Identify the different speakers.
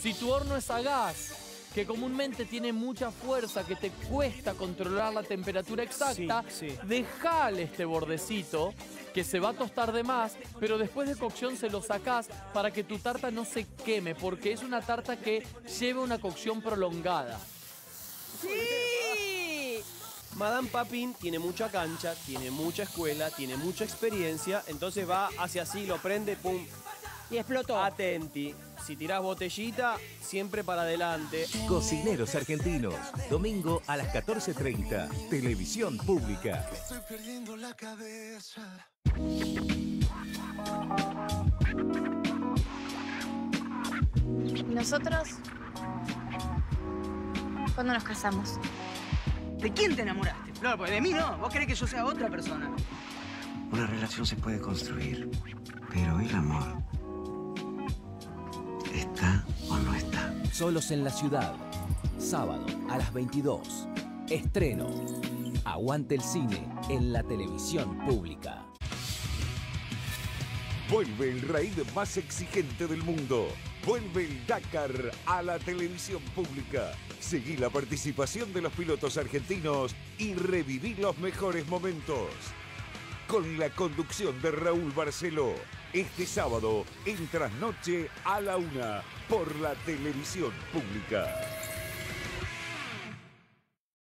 Speaker 1: Si tu horno es a gas, que comúnmente tiene mucha fuerza, que te cuesta controlar la temperatura exacta,
Speaker 2: Sí, sí.
Speaker 1: dejale este bordecito que se va a tostar de más, pero después de cocción se lo sacás para que tu tarta no se queme, porque es una tarta que lleva una cocción prolongada.
Speaker 3: ¡Sí!
Speaker 2: Madame Papin tiene mucha cancha, tiene mucha escuela, tiene mucha experiencia, entonces va hacia así, lo prende, pum,
Speaker 3: Y explotó.
Speaker 2: atenti. Si tirás botellita, siempre para adelante.
Speaker 4: Cocineros Argentinos, domingo a las 14.30, televisión pública.
Speaker 5: Estoy perdiendo la cabeza.
Speaker 6: ¿Y nosotros? ¿Cuándo nos casamos?
Speaker 7: ¿De quién te enamoraste, Flor? Porque de mí no. ¿Vos querés que yo sea otra persona?
Speaker 8: Una relación se puede construir,
Speaker 4: Solos en la ciudad, sábado a las 22. Estreno. Aguante el cine en la televisión pública.
Speaker 9: Vuelve el raid más exigente del mundo. Vuelve el Dakar a la televisión pública. Seguí la participación de los pilotos argentinos y reviví los mejores momentos. Con la conducción de Raúl Barceló. Este sábado, en Trasnoche a la una, por la televisión pública.